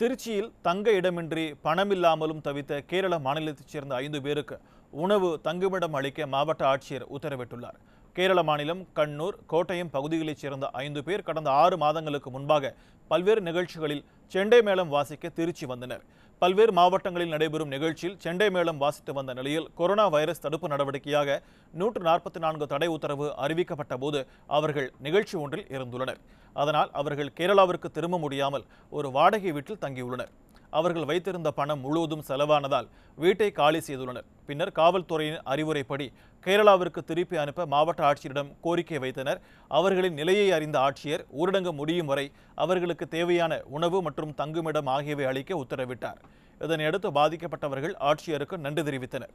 திருச்சியில் தங்க இடமின்றி பணமில்லாமலும் தவித்த கேரள மாநிலத்தைச் சேர்ந்த ஐந்து பேருக்கு உணவு தங்குமிடம் அளிக்க மாவட்ட ஆட்சியர் உத்தரவிட்டுள்ளார். கேரள மாநிலம் கண்ணூர் கோட்டயம் பகுதிகளைச் சேர்ந்த ஐந்து பேர் கடந்த ஆறு மாதங்களுக்கு முன்பாக பல்வேறு நிகழ்ச்சிகளில் செண்டை மேளம் வாசிக்க திருச்சி வந்தனர். பல்வேறு மாவட்டங்களில் நடைபெறும் நிகழ்ச்சியில் செண்டை மேளம் வாசித்து வந்த நிலையில் கொரோனா வைரஸ் தடுப்பு நடவடிக்கையாக நூற்று நாற்பத்தி நான்கு தடை உத்தரவு அறிவிக்கப்பட்ட போது அவர்கள் நிகழ்ச்சி ஒன்றில் இருந்துள்ளனர். அதனால் அவர்கள் கேரளாவிற்கு திரும்ப முடியாமல் ஒரு வாடகை வீட்டில் தங்கியுள்ளனர். அவர்கள் வைத்திருந்த பணம் முழுவதும் செலவானதால் வீட்டை காலி செய்துள்ளனர். பின்னர் காவல்துறையின் அறிவுரைப்படி கேரளாவிற்கு திருப்பி அனுப்ப மாவட்ட ஆட்சியரிடம் கோரிக்கை வைத்தனர். அவர்களின் நிலையை அறிந்த ஆட்சியர் ஊரடங்கு முடியும் வரை அவர்களுக்கு தேவையான உணவு மற்றும் தங்குமிடம் ஆகியவை அளிக்க உத்தரவிட்டார். இதனையடுத்து பாதிக்கப்பட்டவர்கள் ஆட்சியருக்கு நன்றி தெரிவித்தனர்.